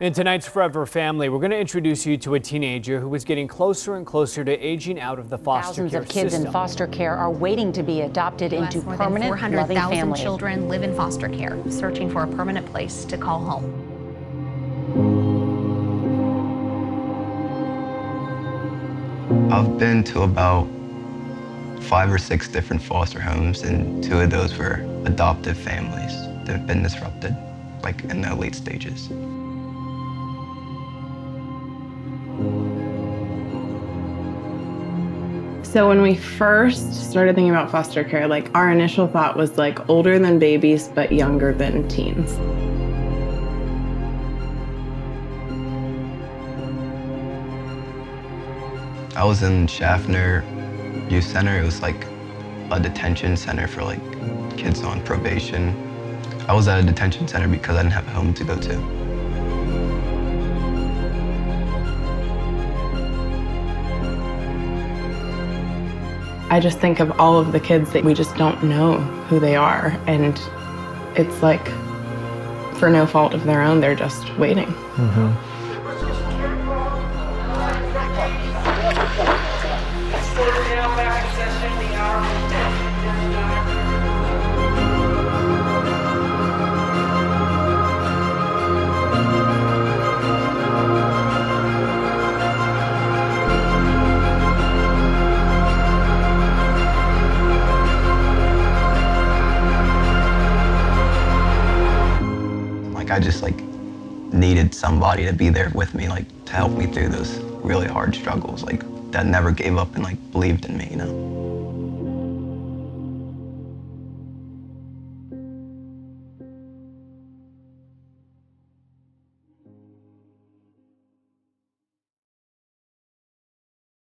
In tonight's Forever Family, we're going to introduce you to a teenager who is getting closer and closer to aging out of the foster Thousands care of kids system. in foster care are waiting to be adopted into More permanent, than loving 400,000 families. children live in foster care, searching for a permanent place to call home. I've been to about five or six different foster homes, and two of those were adoptive families that have been disrupted, like in the late stages. So when we first started thinking about foster care, like our initial thought was like older than babies but younger than teens. I was in Schaffner Youth Center. It was like a detention center for like kids on probation. I was at a detention center because I didn't have a home to go to. I just think of all of the kids that we just don't know who they are and it's like for no fault of their own, they're just waiting. Like I just like needed somebody to be there with me, like to help me through those really hard struggles, like that never gave up and like believed in me, you know.